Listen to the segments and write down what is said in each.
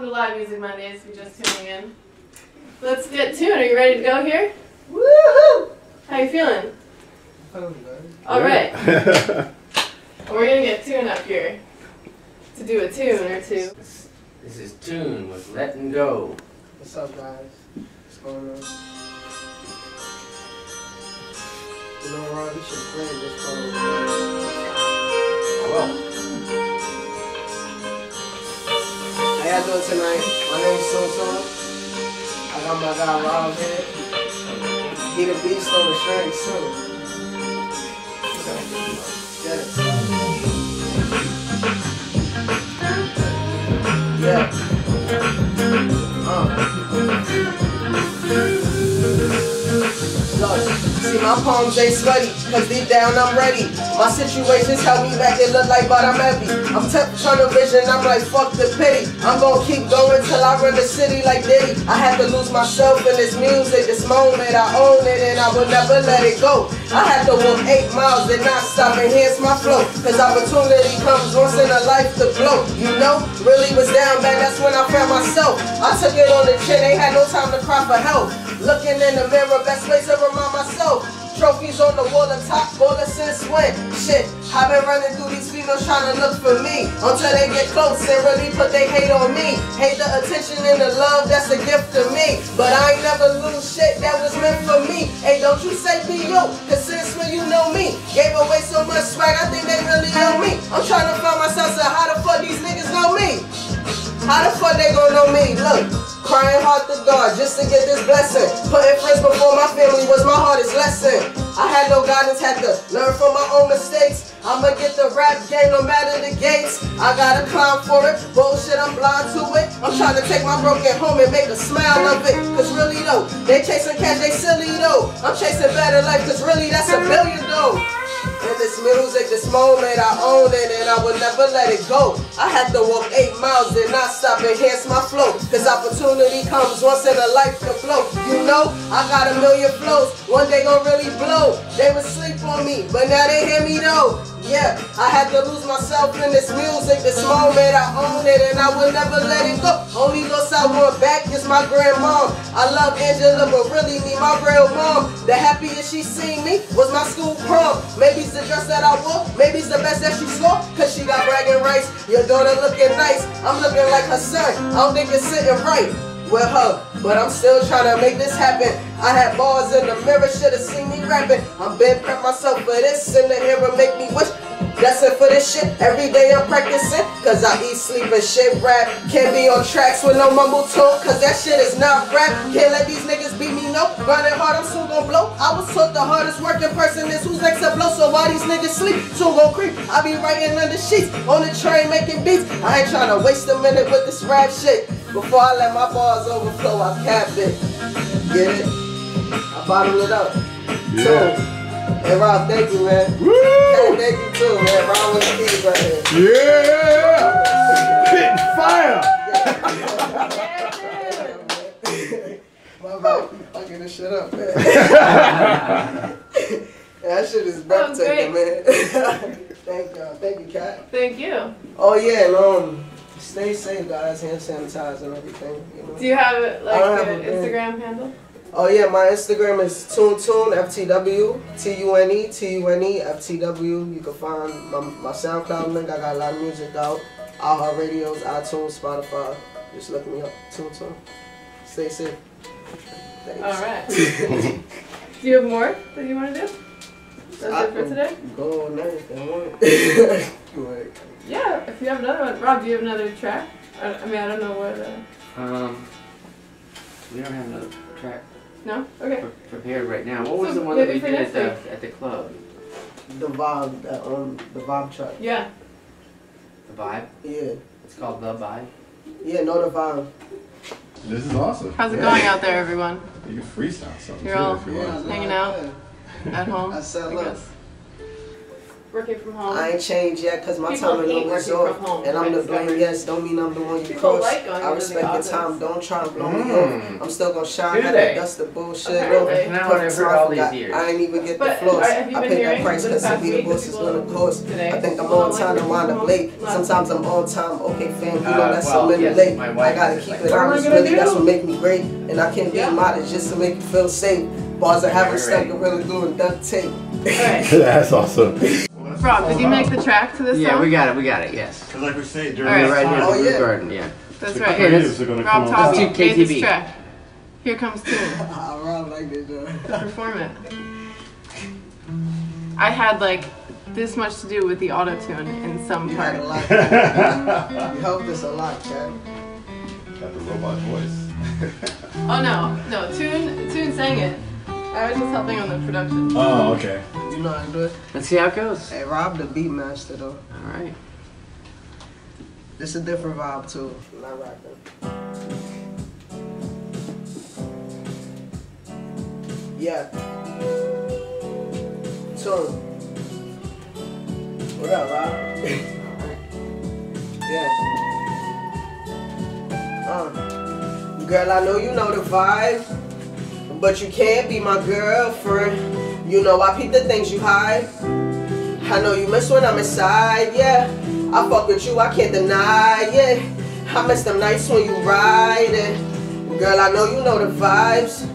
welcome to Live Muzic Mondayz. If you're just tuning in, let's get tuned. Are you ready to go here? Woohoo! How you feeling? Feeling good. All right. We're gonna get tuned up here to do a tune or two. This, this is Tune with Letting Go. What's up, guys? What's going on? You know, Ron, you should play this for me. Well, y'all tonight? My name's Sun Sun. I got my guy Rob here. He the beast on the strings soon. It. Yeah. Uh. See my palms ain't sweaty, cause deep down I'm ready. My situations held me back, it look like but I'm heavy. I'm t- trying to vision, I'm like fuck the pity. I'm gonna keep going till I run the city like Diddy. I had to lose myself in this music, this moment I own it and I will never let it go. I had to walk eight miles and not stop, enhance my flow. Cause opportunity comes once in a life to blow. You know, really was down bad, that's when I found myself. I took it on the chin, ain't had no time to cry for help. Looking in the mirror, best place to remind myself. So, trophies on the wall, the top baller since when? Shit, I've been running through these females trying to look for me until they get close and really put they hate on me. Hate the attention and the love, that's a gift to me. But I ain't never lose shit that was meant for me. Hey, don't you say be you, cause since when you know me, gave away so much swag, I think they really owe me. I'm trying to find myself, so how the fuck these niggas know me? How the fuck they gon' know me? Look, crying hard to God just to get this blessing. Putting friends before my family was my hardest lesson. I had no guidance, had to learn from my own mistakes. I'ma get the rap game no matter the gates. I gotta climb for it. Bullshit, I'm blind to it. I'm trying to take my broken home and make a smile of it. Cause really though, they chasing cash, they silly though. I'm chasing better life, cause really that's a billion though. This music, this moment, I own it and I will never let it go. I had to walk eight miles and not stop, enhance my flow. Cause opportunity comes once in a life to flow. You know, I got a million flows, one day gon' really blow. They would sleep on me, but now they hear me though. Yeah, I had to lose myself in this music, this moment, I own it and I will never let it go. Only loss I want back is my grandmom. I love Angela, but really need my real mom. The happiest she seen me was my school prom. Maybe it's the dress that I wore, maybe it's the best that she scored, cause she got bragging rights. Your daughter looking nice, I'm looking like her son. I don't think it's sitting right with her. But I'm still trying to make this happen. I had bars in the mirror, should've seen me rapping. I'm been prep myself for this, and the hero make me wish. Blessing for this shit, every day I'm practicing. Cause I eat, sleep, and shit rap. Can't be on tracks with no mumble talk, cause that shit is not rap. Can't let these niggas beat me, no. Grinding hard, I'm soon gon' blow. I was taught the hardest working person is who's next to blow. So while these niggas sleep, soon gon' creep. I be writing under sheets, on the train making beats. I ain't trying to waste a minute with this rap shit. Before I let my bars overflow, I capped it. Get it? I bottled it up. Yeah. Two. Hey Rob, thank you, man. Woo! Hey, thank you too, man. Rob with the keys right here. Yeah! Spitting fire! My bad. Fucking this shit up, man. that shit is breathtaking, man. thank y'all. Thank you, Kat. Thank you. Oh yeah, and um, stay safe, guys. Hand sanitizer and everything. You know? Do you have like I don't have an a band. Instagram handle? Oh yeah, my Instagram is TuneTune FTW T U N E T U N E FTW. You can find my, my SoundCloud link. I got a lot of music out. All radios, iTunes, Spotify. Just look me up. TuneTune. Stay safe. Thanks. All right. do you have more that you want to do? That's it for today. Go on everything. Go ahead. Yeah. If you have another one, Rob, do you have another track? I, I mean, I don't know what. Uh, um, we don't have another track no. Okay. pre- prepared right now. What was So the one that we did at the, at the club? The vibe that on the vibe track. Yeah. The Vibe? Yeah. It's called The Vibe. Yeah, know the vibe. This is awesome. How's it Yeah. going out there, everyone? You can freestyle something You're too all if you want. Hanging out? At home. I said, I look. guess. working from home. I ain't changed yet because my People time hate alone is working off. And I'm I the blame, yes, don't mean I'm the one you People cross. like I respect the your office. time, don't try to blow me Mm. off. I'm still gonna shine, Do have they? the bullshit Apparently. off. Now I've Perfect heard all for these that. years. I ain't even get the But, floss. are- have you I been paid that price because past some of the boss is people gonna cost. today I think I'm don't on time to working wind up late. Sometimes I'm on time. Okay, fam, you know Uh, that's well, a minute yes, late. I gotta keep like, it "What am I honest, really. That's what make me great. And I can't be modest just to make you feel safe. Bars that have Right, stuff right. gorilla glue and duct tape. Alright. That's awesome. Rob, did you make the track to this Yeah, song? we got it. We got it. Yes. Because like we say, during All right. this Right here, time, Oh, the yeah. Garden. Yeah. That's the right. Okay, let's- creatives are gonna Rob come Tobby Let's made this track. Here comes Tune. I ah, round like this, though. Perform it. I had like this much to do with the auto tune in some You had part. a lot. you helped us a lot, Chad. Got the robot voice. Oh no, no, Tune Tune sang it. I was just helping on the production. oh, okay. You know how to do it. Let's see how it goes. Hey, Rob the beat master though. All right. This is a different vibe too. Not rapping. Yeah. So, What up, Rob? yeah. Uh. Girl, I know you know the vibe, but you can't be my girlfriend. You know I peep the things you hide. I know you miss when I'm inside, yeah. I fuck with you, I can't deny, yeah. I miss them nights when you ride it. Girl, I know you know the vibes,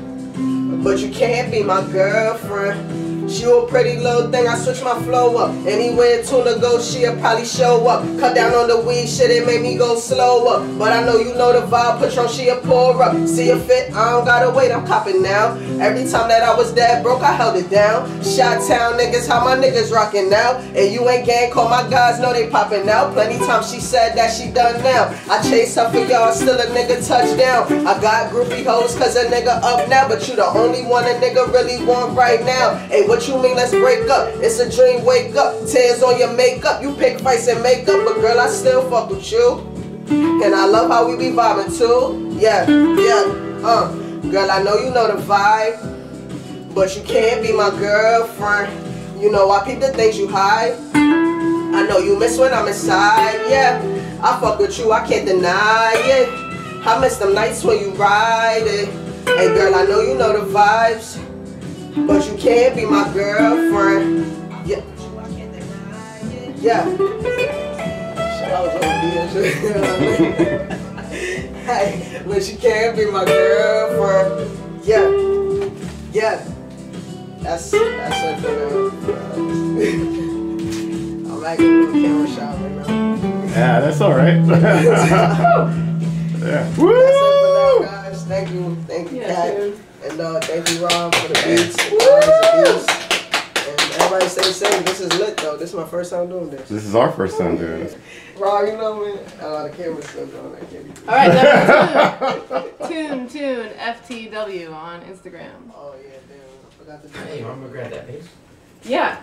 but you can't be my girlfriend. She a pretty little thing, I switch my flow up. Anywhere Tuna goes, she'll probably show up. Cut down on the weed shit, it made me go slower. But I know you know the vibe, Patron, she'll pour up. See a fit, I don't gotta wait, I'm copping now. Every time that I was dead broke, I held it down. Shot town niggas, how my niggas rockin' now. And you ain't gang, call my guys, know they poppin' now. Plenty times she said that she done now. I chase her for y'all, still a nigga touchdown. I got groupie hoes, cause a nigga up now. But you the only one a nigga really want right now. Hey, what you mean, let's break up? It's a dream, wake up. Tears on your makeup, you pick fights and makeup. But girl, I still fuck with you. And I love how we be vibing too. Yeah, yeah, uh. Girl, I know you know the vibe. But you can't be my girlfriend. You know I peep the things you hide. I know you miss when I'm inside, yeah. I fuck with you, I can't deny it. I miss them nights when you ride it. Hey girl, I know you know the vibes. But you can't be my girlfriend. Yeah. Yeah. Shit, I was hey, but you can't be my girlfriend. Yeah. Yeah. That's that's for now. I'm acting a little camera shy right now. Yeah, that's all right. yeah. Woo! Tune. and uh, thank you, Rob, for the beats. The covers, the beats. And everybody stay safe. This is lit though. This is my first time doing this. This is our first time doing this. Rob, you know me. Oh, the camera's still going. I can't. All right, that Tune Tune FTW on Instagram. Oh yeah, damn. I forgot to do Hey, it. you want me to grab that bass? Yeah.